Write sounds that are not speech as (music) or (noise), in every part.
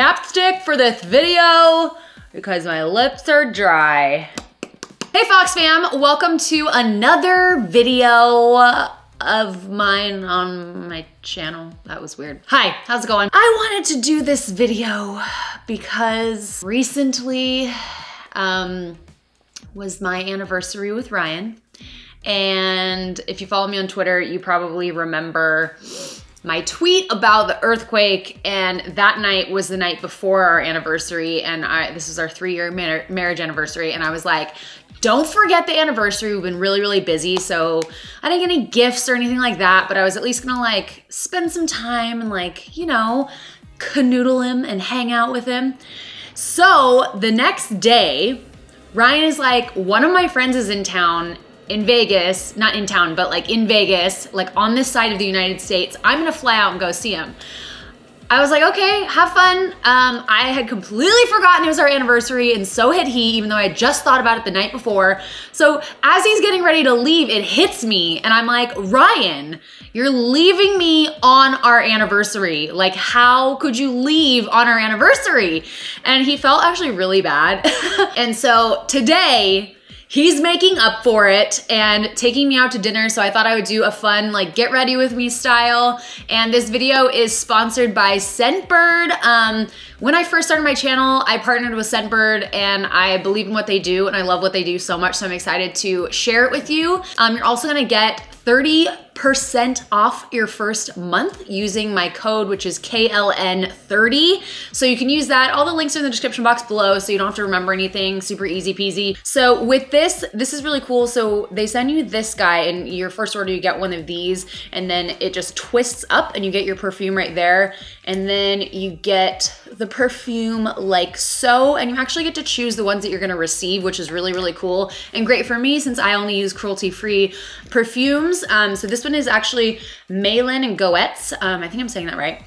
chapstick for this video because my lips are dry. Hey Fox fam, welcome to another video of mine on my channel. That was weird. Hi, how's it going? I wanted to do this video because recently um, was my anniversary with Ryan. And if you follow me on Twitter, you probably remember my tweet about the earthquake and that night was the night before our anniversary and I, this was our three year mar marriage anniversary and I was like, don't forget the anniversary. We've been really, really busy. So I didn't get any gifts or anything like that, but I was at least gonna like spend some time and like, you know, canoodle him and hang out with him. So the next day, Ryan is like, one of my friends is in town in Vegas, not in town, but like in Vegas, like on this side of the United States. I'm gonna fly out and go see him. I was like, okay, have fun. Um, I had completely forgotten it was our anniversary, and so had he, even though I just thought about it the night before. So as he's getting ready to leave, it hits me, and I'm like, Ryan, you're leaving me on our anniversary. Like, how could you leave on our anniversary? And he felt actually really bad. (laughs) and so today, he's making up for it and taking me out to dinner. So I thought I would do a fun, like, get ready with me style. And this video is sponsored by Scentbird. Um, when I first started my channel, I partnered with Scentbird and I believe in what they do and I love what they do so much. So I'm excited to share it with you. Um, you're also gonna get 30% off your first month using my code, which is KLN30. So you can use that. All the links are in the description box below so you don't have to remember anything, super easy peasy. So with this, this is really cool. So they send you this guy and your first order, you get one of these and then it just twists up and you get your perfume right there. And then you get the perfume like so, and you actually get to choose the ones that you're gonna receive, which is really, really cool and great for me since I only use cruelty-free perfumes. Um, so this one is actually Malin and Goetz. Um, I think I'm saying that right.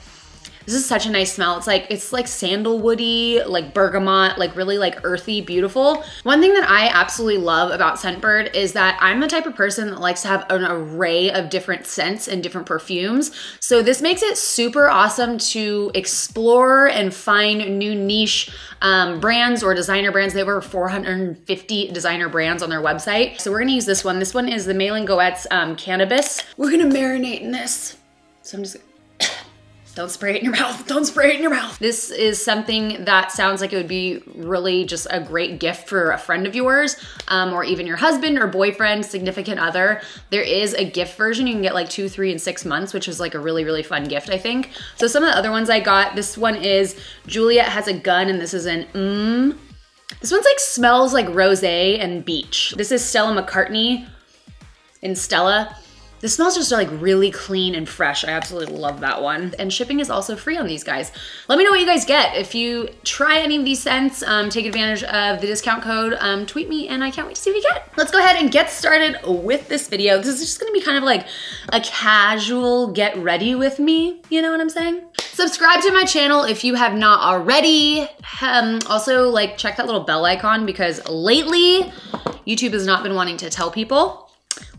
This is such a nice smell. It's like, it's like sandalwoody, like bergamot, like really like earthy, beautiful. One thing that I absolutely love about Scentbird is that I'm the type of person that likes to have an array of different scents and different perfumes. So this makes it super awesome to explore and find new niche um, brands or designer brands. They have over 450 designer brands on their website. So we're gonna use this one. This one is the Malin Goetz um, Cannabis. We're gonna marinate in this. So I'm just don't spray it in your mouth. Don't spray it in your mouth. This is something that sounds like it would be really just a great gift for a friend of yours um, or even your husband or boyfriend, significant other. There is a gift version. You can get like two, three, and six months, which is like a really, really fun gift, I think. So some of the other ones I got, this one is Juliette has a gun and this is an mmm. This one's like smells like rose and beach. This is Stella McCartney in Stella. The smells just like really clean and fresh. I absolutely love that one. And shipping is also free on these guys. Let me know what you guys get. If you try any of these scents, um, take advantage of the discount code, um, tweet me and I can't wait to see what you get. Let's go ahead and get started with this video. This is just gonna be kind of like a casual get ready with me. You know what I'm saying? Subscribe to my channel if you have not already. Um, also like check that little bell icon because lately YouTube has not been wanting to tell people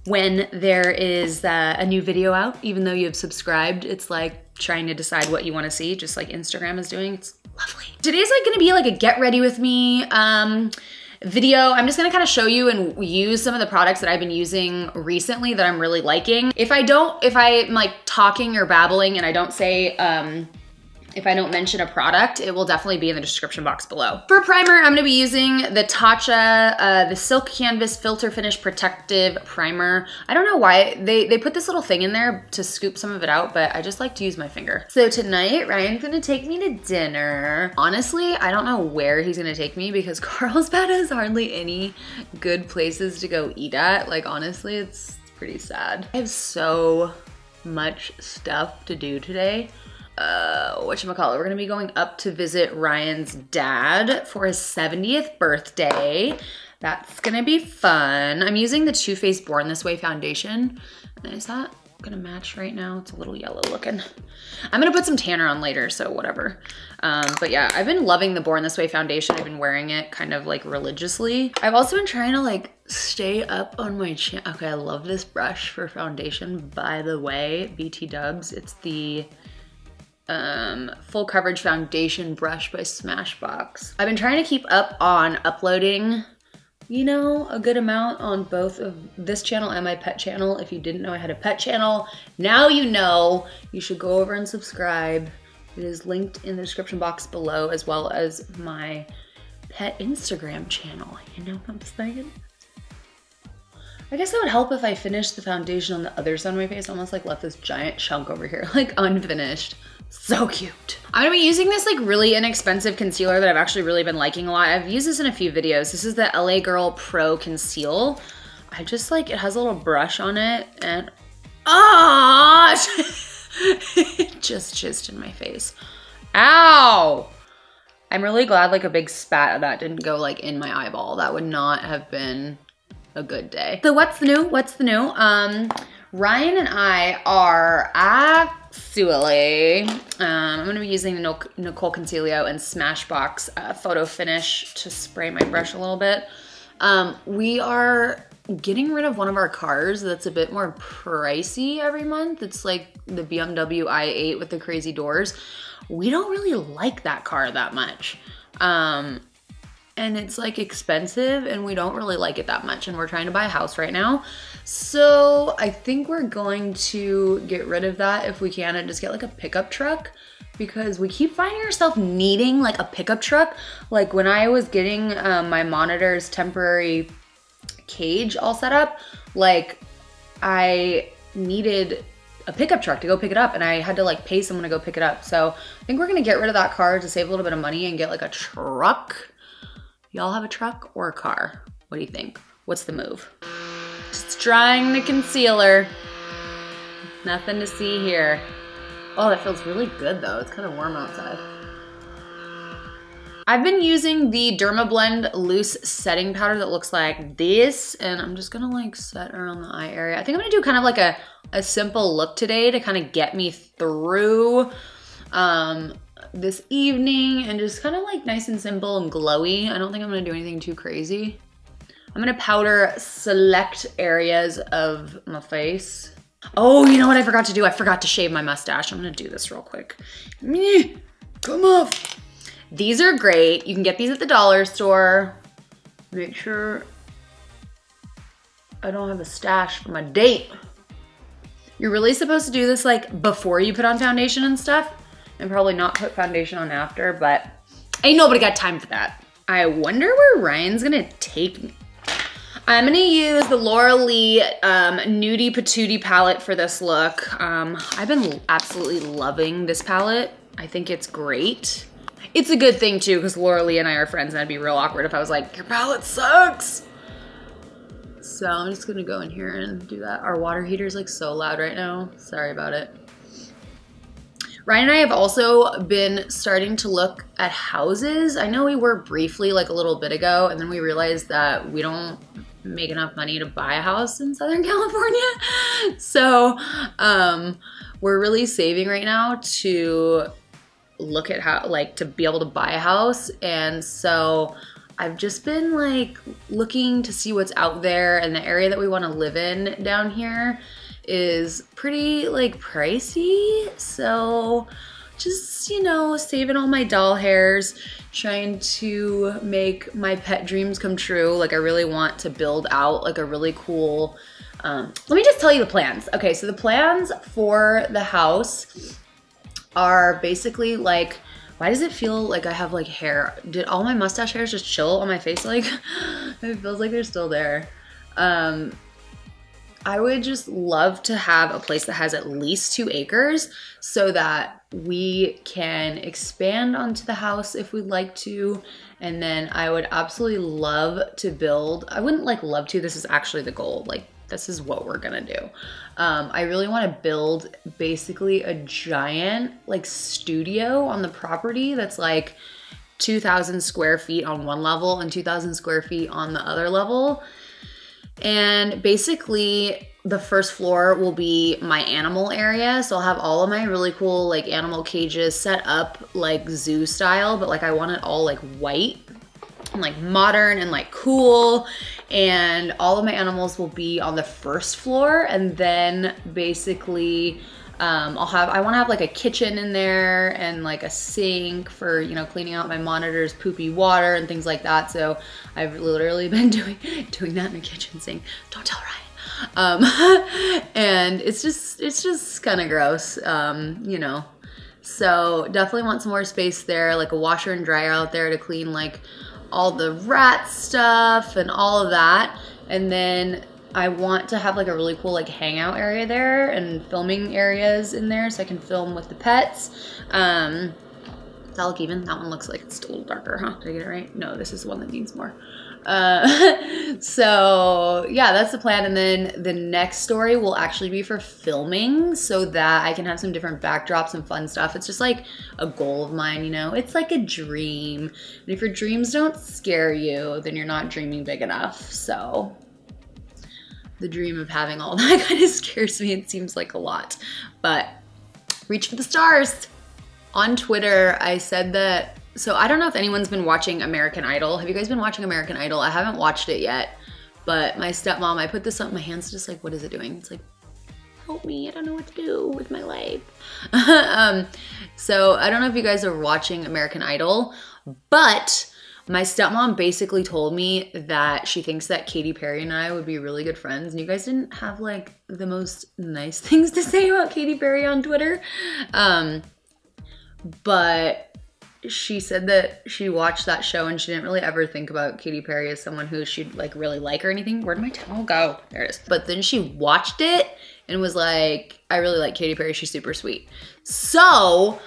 when there is uh, a new video out, even though you have subscribed, it's like trying to decide what you wanna see, just like Instagram is doing. It's lovely. Today's like gonna be like a get ready with me um, video. I'm just gonna kind of show you and use some of the products that I've been using recently that I'm really liking. If I don't, if I'm like talking or babbling and I don't say, um, if I don't mention a product, it will definitely be in the description box below. For primer, I'm gonna be using the Tatcha, uh, the Silk Canvas Filter Finish Protective Primer. I don't know why, they, they put this little thing in there to scoop some of it out, but I just like to use my finger. So tonight, Ryan's gonna take me to dinner. Honestly, I don't know where he's gonna take me because (laughs) Carlsbad has hardly any good places to go eat at. Like honestly, it's pretty sad. I have so much stuff to do today uh, whatchamacallit, we're gonna be going up to visit Ryan's dad for his 70th birthday. That's gonna be fun. I'm using the Too Faced Born This Way foundation. Is that gonna match right now? It's a little yellow looking. I'm gonna put some tanner on later, so whatever. Um, but yeah, I've been loving the Born This Way foundation. I've been wearing it kind of like religiously. I've also been trying to like stay up on my chin. Okay, I love this brush for foundation, by the way, BT Dubs. It's the um, full coverage foundation brush by Smashbox. I've been trying to keep up on uploading, you know, a good amount on both of this channel and my pet channel. If you didn't know I had a pet channel, now you know. You should go over and subscribe. It is linked in the description box below as well as my pet Instagram channel. You know what I'm saying? I guess it would help if I finished the foundation on the other side of my face, almost like left this giant chunk over here, (laughs) like unfinished. So cute. I'm gonna be using this like really inexpensive concealer that I've actually really been liking a lot. I've used this in a few videos. This is the LA Girl Pro Conceal. I just like, it has a little brush on it and, ah, it (laughs) just jizzed in my face. Ow! I'm really glad like a big spat of that didn't go like in my eyeball. That would not have been a good day. So what's the new? What's the new? Um, Ryan and I are actually, um, I'm gonna be using the Nicole Concealio and Smashbox uh, Photo Finish to spray my brush a little bit. Um, we are getting rid of one of our cars that's a bit more pricey every month. It's like the BMW i8 with the crazy doors. We don't really like that car that much. Um, and it's like expensive and we don't really like it that much and we're trying to buy a house right now. So I think we're going to get rid of that if we can and just get like a pickup truck because we keep finding ourselves needing like a pickup truck. Like when I was getting um, my monitor's temporary cage all set up, like I needed a pickup truck to go pick it up and I had to like pay someone to go pick it up. So I think we're gonna get rid of that car to save a little bit of money and get like a truck Y'all have a truck or a car? What do you think? What's the move? Just drying the concealer. Nothing to see here. Oh, that feels really good though. It's kind of warm outside. I've been using the Dermablend loose setting powder that looks like this, and I'm just gonna like set around the eye area. I think I'm gonna do kind of like a, a simple look today to kind of get me through um, this evening and just kind of like nice and simple and glowy. I don't think I'm gonna do anything too crazy. I'm gonna powder select areas of my face. Oh, you know what I forgot to do? I forgot to shave my mustache. I'm gonna do this real quick. Come off. These are great. You can get these at the dollar store. Make sure I don't have a stash for my date. You're really supposed to do this like before you put on foundation and stuff and probably not put foundation on after, but ain't nobody got time for that. I wonder where Ryan's gonna take me. I'm gonna use the Laura Lee um, Nudie Patootie palette for this look. Um, I've been absolutely loving this palette. I think it's great. It's a good thing too, because Laura Lee and I are friends and it'd be real awkward if I was like, your palette sucks. So I'm just gonna go in here and do that. Our water heater's like so loud right now. Sorry about it. Ryan and I have also been starting to look at houses. I know we were briefly like a little bit ago, and then we realized that we don't make enough money to buy a house in Southern (laughs) California. So um, we're really saving right now to look at how, like, to be able to buy a house. And so I've just been like looking to see what's out there and the area that we want to live in down here is pretty like pricey. So just, you know, saving all my doll hairs, trying to make my pet dreams come true. Like I really want to build out like a really cool, um, let me just tell you the plans. Okay, so the plans for the house are basically like, why does it feel like I have like hair? Did all my mustache hairs just chill on my face? (laughs) Like, it feels like they're still there. Um, I would just love to have a place that has at least two acres so that we can expand onto the house if we'd like to. And then I would absolutely love to build, I wouldn't like love to, this is actually the goal. Like this is what we're gonna do. Um, I really wanna build basically a giant like studio on the property that's like 2,000 square feet on one level and 2,000 square feet on the other level and basically, the first floor will be my animal area. So I'll have all of my really cool like animal cages set up like zoo style, but like I want it all like white and like modern and like cool. And all of my animals will be on the first floor. And then basically Um, I'll have, I wanna have like a kitchen in there and like a sink for, you know, cleaning out my monitors, poopy water and things like that. So I've literally (laughs) been doing, doing that in the kitchen sink. Don't tell Ryan. Um, (laughs) and it's just, it's just kind of gross, um, you know. So definitely want some more space there, like a washer and dryer out there to clean like all the rat stuff and all of that. And then I want to have like a really cool like hangout area there and filming areas in there so I can film with the pets. Um, does that look even? That one looks like it's a little darker, huh? Did I get it right? No, this is the one that needs more. Uh, (laughs) so yeah, that's the plan. And then the next story will actually be for filming so that I can have some different backdrops and fun stuff. It's just like a goal of mine, you know, it's like a dream. And if your dreams don't scare you, then you're not dreaming big enough. So the dream of having all (laughs) that kind of scares me. It seems like a lot, but reach for the stars. On Twitter, I said that so I don't know if anyone's been watching American Idol. Have you guys been watching American Idol? I haven't watched it yet, but my stepmom, I put this up, my hand's just like, what is it doing? It's like, help me, I don't know what to do with my life. (laughs) um, so I don't know if you guys are watching American Idol, but my stepmom basically told me that she thinks that Katy Perry and I would be really good friends. And you guys didn't have like the most nice (laughs) things to say about Katy Perry on Twitter. Um, but she said that she watched that show and she didn't really ever think about Katy Perry as someone who she'd like really like or anything. Where'd my towel go? There it is. But then she watched it and was like, I really like Katy Perry. She's super sweet. So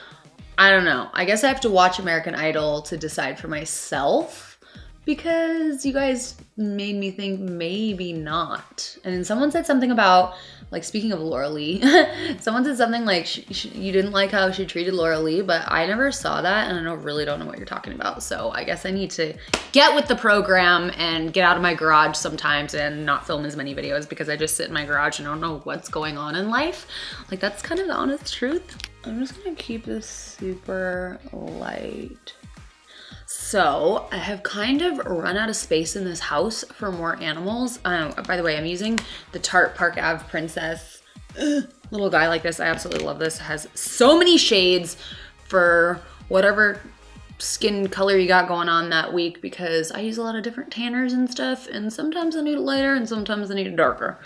I don't know. I guess I have to watch American Idol to decide for myself because you guys made me think maybe not. And then someone said something about like speaking of Laura Lee, (laughs) someone said something like she, she, you didn't like how she treated Laura Lee, but I never saw that and I don't, really don't know what you're talking about. So I guess I need to get with the program and get out of my garage sometimes and not film as many videos because I just sit in my garage and don't know what's going on in life. Like that's kind of the honest truth. I'm just gonna keep this super light. So I have kind of run out of space in this house for more animals. Um, by the way, I'm using the Tarte Park Ave Princess little guy like this. I absolutely love this. It has so many shades for whatever skin color you got going on that week because I use a lot of different tanners and stuff and sometimes I need it lighter and sometimes I need it darker.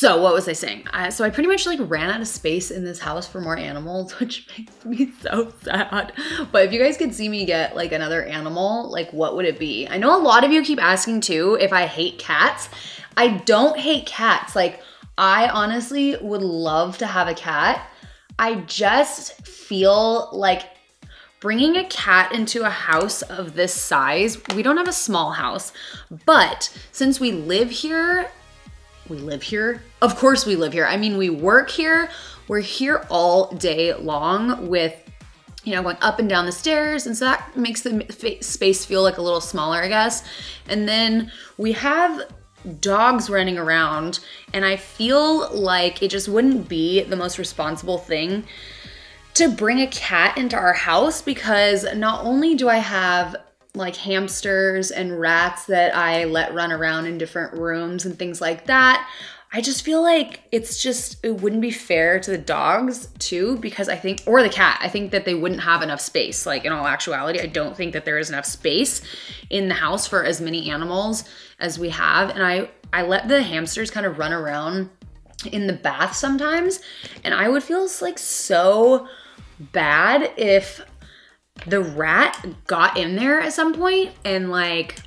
So what was I saying? Uh, so I pretty much like ran out of space in this house for more animals, (laughs) which makes me so sad. But if you guys could see me get like another animal, like what would it be? I know a lot of you keep asking too if I hate cats. I don't hate cats. Like I honestly would love to have a cat. I just feel like bringing a cat into a house of this size, we don't have a small house, but since we live here we live here. Of course we live here. I mean, we work here. We're here all day long with you know, going up and down the stairs. And so that makes the space feel like a little smaller, I guess. And then we have dogs running around and I feel like it just wouldn't be the most responsible thing to bring a cat into our house because not only do I have like hamsters and rats that I let run around in different rooms and things like that. I just feel like it's just, it wouldn't be fair to the dogs too, because I think, or the cat, I think that they wouldn't have enough space. Like in all actuality, I don't think that there is enough space in the house for as many animals as we have. And I, I let the hamsters kind of run around in the bath sometimes. And I would feel like so bad if the rat got in there at some point and like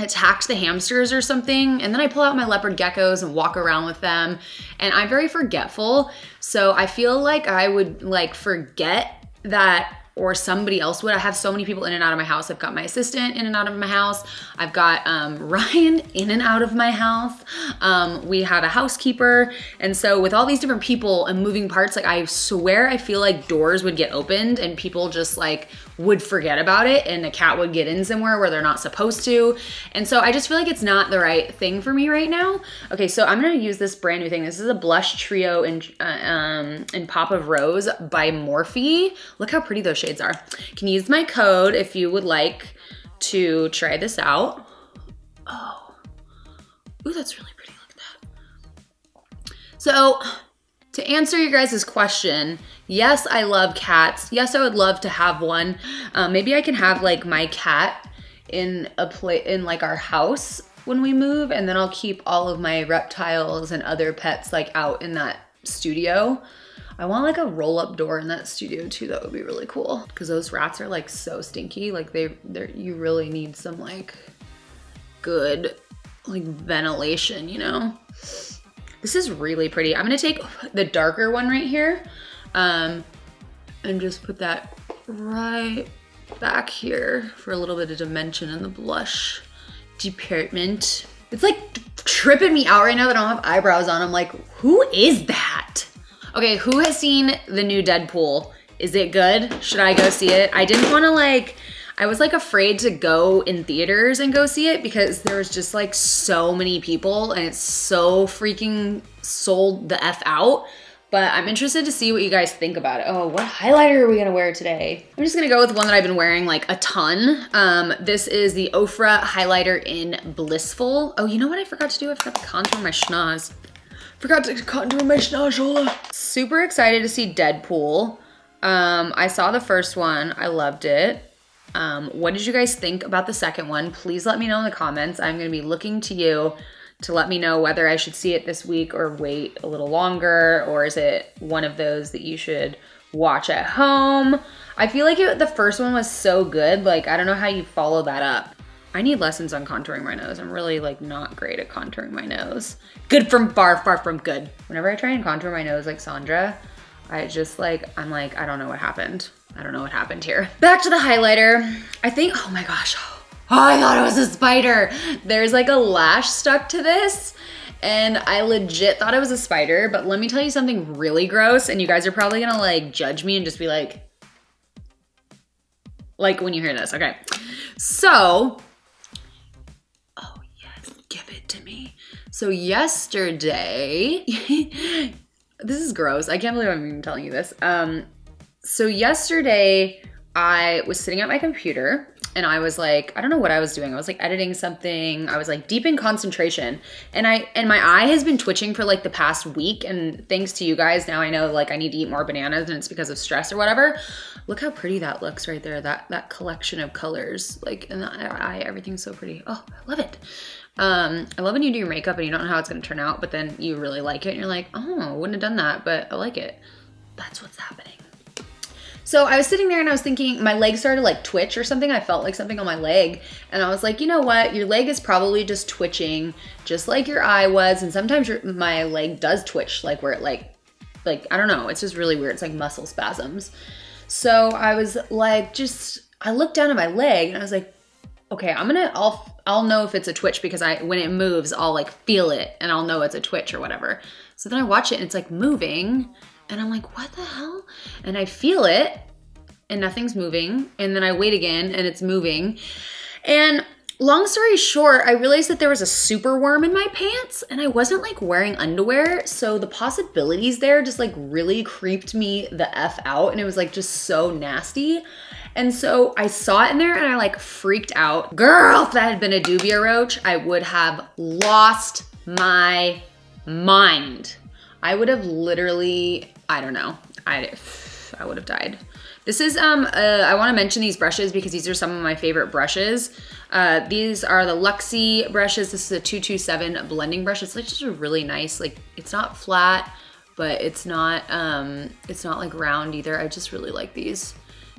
attacked the hamsters or something. And then I pull out my leopard geckos and walk around with them. And I'm very forgetful. So I feel like I would like forget that or somebody else would. I have so many people in and out of my house. I've got my assistant in and out of my house. I've got um, (laughs) Ryan in and out of my house. Um, we have a housekeeper. And so with all these different people and moving parts, like I swear I feel like doors would get opened and people just like would forget about it and the cat would get in somewhere where they're not supposed to. And so I just feel like it's not the right thing for me right now. Okay, so I'm gonna use this brand new thing. This is a blush trio in, uh, um, in Pop of Rose by Morphe. Look how pretty those shades are. You can use my code if you would like to try this out. Oh, ooh, that's really pretty, look at that. So To answer your guys' question, yes, I love cats. Yes, I would love to have one. Um, maybe I can have like my cat in a play in like our house when we move, and then I'll keep all of my reptiles and other pets like out in that studio. I want like a roll up door in that studio too. That would be really cool because those rats are like so stinky. Like they, they're, you really need some like good like ventilation, you know? This is really pretty. I'm gonna take the darker one right here um, and just put that right back here for a little bit of dimension in the blush department. It's like tripping me out right now that I don't have eyebrows on. I'm like, who is that? Okay, who has seen the new Deadpool? Is it good? Should I go see it? I didn't want to like, I was like afraid to go in theaters and go see it because there was just like so many people and it's so freaking sold the F out. But I'm interested to see what you guys think about it. Oh, what highlighter are we gonna wear today? I'm just gonna go with one that I've been wearing like a ton. Um, this is the Ofra highlighter in Blissful. Oh, you know what I forgot to do? I forgot to contour my schnoz. Forgot to contour my schnozola. Super excited to see Deadpool. Um, I saw the first one, I loved it. Um, what did you guys think about the second one? Please let me know in the comments. I'm gonna be looking to you to let me know whether I should see it this week or wait a little longer, or is it one of those that you should watch at home? I feel like it, the first one was so good. Like, I don't know how you follow that up. I need lessons on contouring my nose. I'm really like not great at contouring my nose. Good from far, far from good. Whenever I try and contour my nose like Sandra, I just like, I'm like, I don't know what happened. I don't know what happened here. Back to the highlighter. I think, oh my gosh, (gasps) oh, I thought it was a spider. There's like a lash stuck to this and I legit thought it was a spider, but let me tell you something really gross and you guys are probably gonna like judge me and just be like, like when you hear this, okay. So, oh yes, give it to me. So yesterday, (laughs) this is gross. I can't believe I'm even telling you this. Um, so yesterday I was sitting at my computer and I was like, I don't know what I was doing. I was like editing something. I was like deep in concentration. And I and my eye has been twitching for like the past week and thanks to you guys now I know like I need to eat more bananas and it's because of stress or whatever. Look how pretty that looks right there. That that collection of colors like in the eye everything's so pretty. Oh, I love it. Um, I love when you do your makeup and you don't know how it's to turn out, but then you really like it and you're like, "Oh, I wouldn't have done that, but I like it." That's what's happening. So I was sitting there and I was thinking, my leg started like twitch or something. I felt like something on my leg. And I was like, you know what? Your leg is probably just twitching, just like your eye was. And sometimes your, my leg does twitch, like where it like, like, I don't know. It's just really weird. It's like muscle spasms. So I was like, just, I looked down at my leg and I was like, okay, I'm gonna, I'll, I'll know if it's a twitch because I, when it moves, I'll like feel it and I'll know it's a twitch or whatever. So then I watch it and it's like moving and I'm like, what the hell? And I feel it and nothing's moving. And then I wait again and it's moving. And long story short, I realized that there was a super worm in my pants and I wasn't like wearing underwear. So the possibilities there just like really creeped me the F out. And it was like just so nasty. And so I saw it in there and I like freaked out. Girl, if that had been a dubia roach, I would have lost my mind. I would have literally I don't know. I, I would have died. This is, um, uh, I wanna mention these brushes because these are some of my favorite brushes. Uh, these are the Luxie brushes. This is a 227 blending brush. It's like just a really nice, like, it's not flat, but it's not, um, it's not like round either. I just really like these.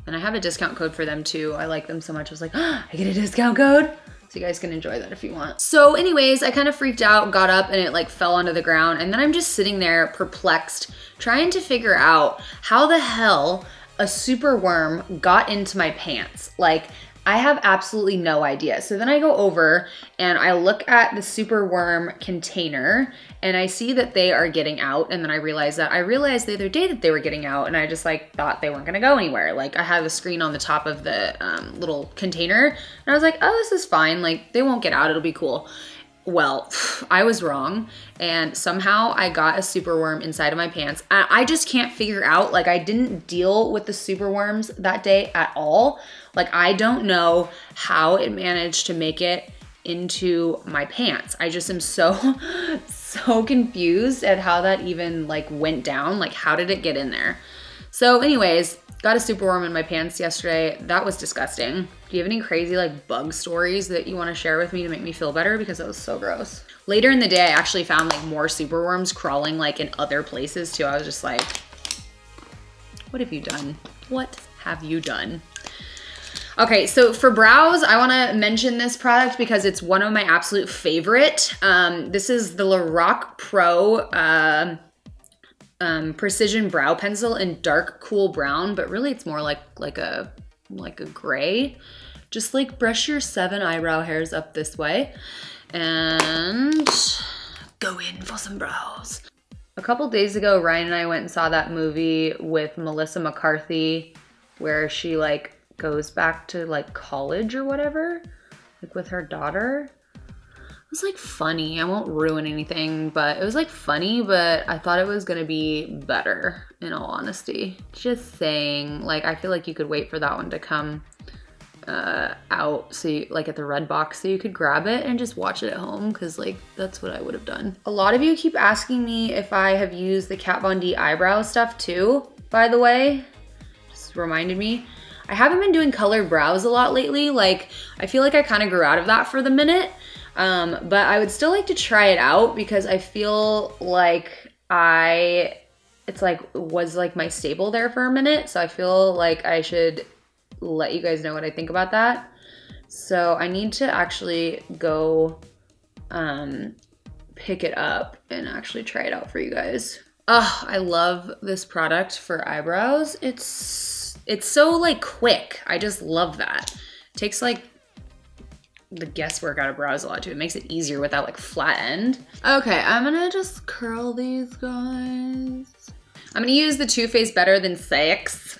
And I have a discount code for them too. I like them so much. I was like, oh, (gasps) I get a discount code. So you guys can enjoy that if you want. So anyways, I kind of freaked out, got up and it like fell onto the ground. And then I'm just sitting there perplexed, trying to figure out how the hell a super worm got into my pants. Like I have absolutely no idea. So then I go over and I look at the super worm container and I see that they are getting out. And then I realize that I realized the other day that they were getting out and I just like thought they weren't gonna go anywhere. Like I have a screen on the top of the um, little container and I was like, oh, this is fine. Like they won't get out, it'll be cool. Well, (sighs) I was wrong and somehow I got a super worm inside of my pants. I just can't figure out, like I didn't deal with the super worms that day at all. Like I don't know how it managed to make it into my pants. I just am so, (laughs) so confused at how that even like went down. Like how did it get in there? So anyways, got a superworm in my pants yesterday. That was disgusting. Do you have any crazy like bug stories that you want to share with me to make me feel better? Because that was so gross. Later in the day, I actually found like more superworms crawling like in other places too. I was just like, what have you done? What have you done? Okay, so for brows, I wanna mention this product because it's one of my absolute favorite. Um, this is the Lorac Pro uh, um, Precision Brow Pencil in dark cool brown, but really it's more like, like, a, like a gray. Just like brush your seven eyebrow hairs up this way and go in for some brows. A couple days ago, Ryan and I went and saw that movie with Melissa McCarthy where she like goes back to like college or whatever, like with her daughter. It was like funny. I won't ruin anything, but it was like funny, but I thought it was gonna be better in all honesty. Just saying, like, I feel like you could wait for that one to come uh, out so you, like at the red box so you could grab it and just watch it at home because like that's what I would have done. A lot of you keep asking me if I have used the Kat Von D eyebrow stuff too, by the way. Just reminded me. I haven't been doing colored brows a lot lately. Like, I feel like I kind of grew out of that for the minute. Um, but I would still like to try it out because I feel like I, it's like, was like my staple there for a minute. So I feel like I should let you guys know what I think about that. So I need to actually go um, pick it up and actually try it out for you guys. Oh, I love this product for eyebrows. It's it's so like quick. I just love that. It takes like the guesswork out of brows a lot too. It makes it easier without like flat end. Okay, I'm gonna just curl these guys. I'm gonna use the Too Faced Better Than Sex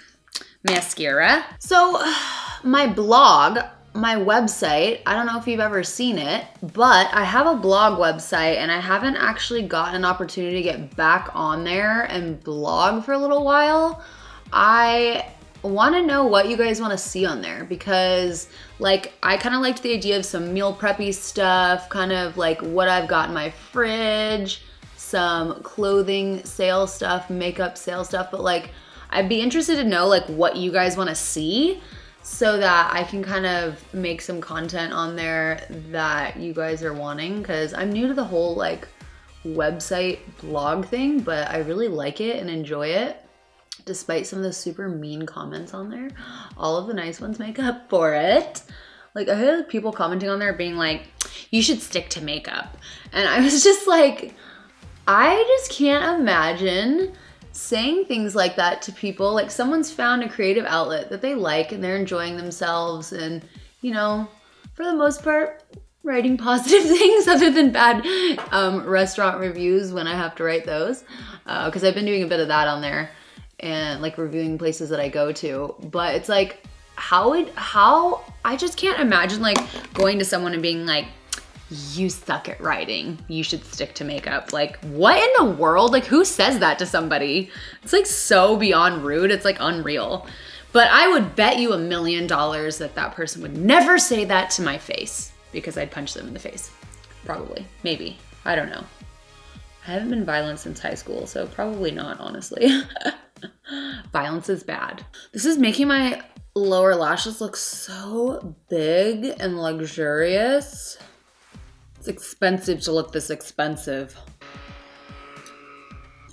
mascara. So (sighs) my blog, my website, I don't know if you've ever seen it, but I have a blog website and I haven't actually gotten an opportunity to get back on there and blog for a little while. I want to know what you guys want to see on there because like I kind of liked the idea of some meal preppy stuff, kind of like what I've got in my fridge, some clothing sale stuff, makeup sale stuff, but like I'd be interested to know like what you guys want to see so that I can kind of make some content on there that you guys are wanting because I'm new to the whole like website blog thing, but I really like it and enjoy it despite some of the super mean comments on there, all of the nice ones make up for it. Like I had people commenting on there being like, you should stick to makeup. And I was (laughs) just like, I just can't imagine saying things like that to people. Like someone's found a creative outlet that they like and they're enjoying themselves and, you know, for the most part, writing (laughs) positive things other than bad um, restaurant reviews when I have to write those. Because uh, I've been doing a bit of that on there and like reviewing places that I go to. But it's like, how would, how, I just can't imagine like going to someone and being like, you suck at writing. You should stick to makeup. Like, what in the world? Like, who says that to somebody? It's like so beyond rude. It's like unreal. But I would bet you a million dollars that that person would never say that to my face because I'd punch them in the face. Probably. Maybe. I don't know. I haven't been violent since high school, so probably not, honestly. (laughs) Violence is bad. This is making my lower lashes look so big and luxurious. It's expensive to look this expensive.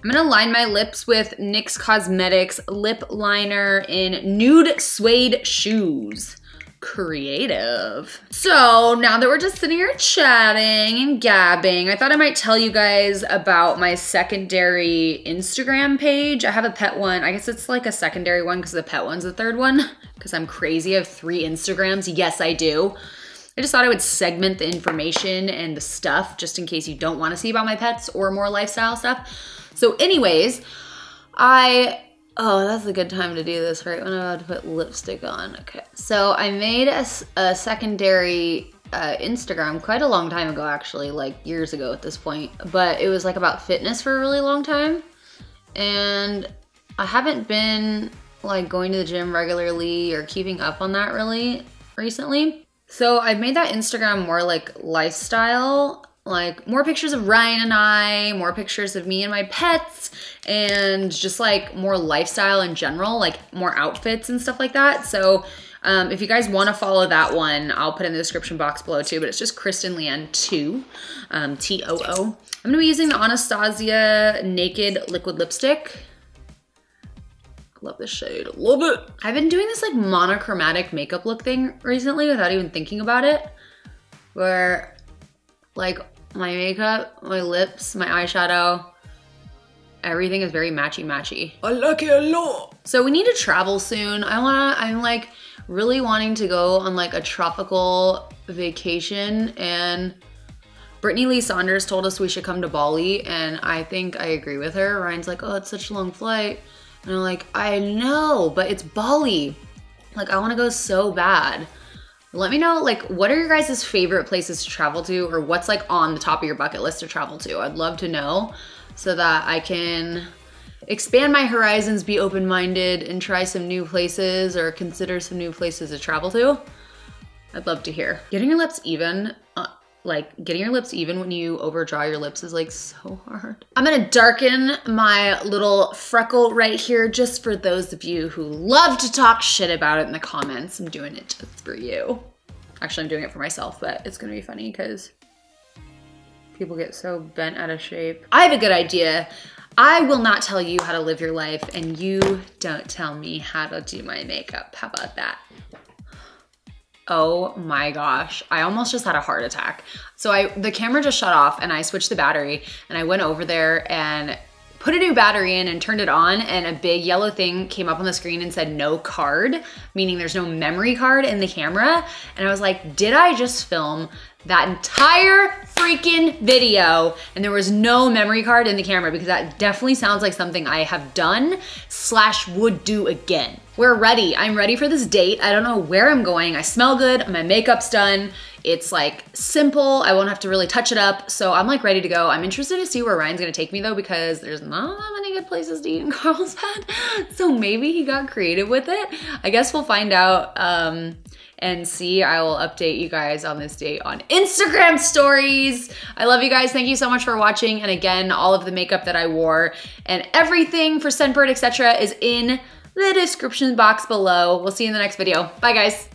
I'm gonna line my lips with NYX Cosmetics lip liner in nude suede shoes creative. So now that we're just sitting here chatting and gabbing, I thought I might tell you guys about my secondary Instagram page. I have a pet one. I guess it's like a secondary one because the pet one's the third one because I'm crazy. I have three Instagrams. Yes, I do. I just thought I would segment the information and the stuff just in case you don't want to see about my pets or more lifestyle stuff. So anyways, I Oh, that's a good time to do this, right? When I'm about to put lipstick on. Okay. So I made a, a secondary uh, Instagram quite a long time ago, actually, like years ago at this point. But it was like about fitness for a really long time. And I haven't been like going to the gym regularly or keeping up on that really recently. So I've made that Instagram more like lifestyle like more pictures of Ryan and I, more pictures of me and my pets, and just like more lifestyle in general, like more outfits and stuff like that. So um, if you guys want to follow that one, I'll put in the description box below too, but it's just Kristen Leanne 2, um, T-O-O. I'm gonna be using the Anastasia Naked Liquid Lipstick. Love this shade, love it. I've been doing this like monochromatic makeup look thing recently without even thinking about it, where like my makeup, my lips, my eyeshadow, everything is very matchy matchy. I like it a lot. So we need to travel soon. I wanna, I'm like really wanting to go on like a tropical vacation and Brittany Lee Saunders told us we should come to Bali and I think I agree with her. Ryan's like, oh, it's such a long flight. And I'm like, I know, but it's Bali. Like, I wanna go so bad. Let me know, like, what are your guys' favorite places to travel to or what's like on the top of your bucket list to travel to? I'd love to know so that I can expand my horizons, be open-minded, and try some new places or consider some new places to travel to. I'd love to hear. Getting your lips even uh, like getting your lips even when you overdraw your lips is like so hard. I'm gonna darken my little freckle right here just for those of you who love to talk shit about it in the comments. I'm doing it just for you. Actually, I'm doing it for myself, but it's gonna be funny because people get so bent out of shape. I have a good idea. I will not tell you how to live your life and you don't tell me how to do my makeup. How about that? Oh my gosh, I almost just had a heart attack. So I the camera just shut off and I switched the battery and I went over there and put a new battery in and turned it on and a big yellow thing came up on the screen and said no card, meaning there's no memory card in the camera. And I was like, did I just film that entire freaking video and there was no memory card in the camera because that definitely sounds like something I have done slash would do again. We're ready. I'm ready for this date. I don't know where I'm going. I smell good. My makeup's done. It's like simple. I won't have to really touch it up. So I'm like ready to go. I'm interested to see where Ryan's gonna take me though because there's not that many good places to eat in (laughs) Carlsbad. So maybe he got creative with it. I guess we'll find out um, and see. I will update you guys on this date on Instagram stories. I love you guys. Thank you so much for watching. And again, all of the makeup that I wore and everything for Scentbird, etc. is in the description box below. We'll see you in the next video. Bye guys.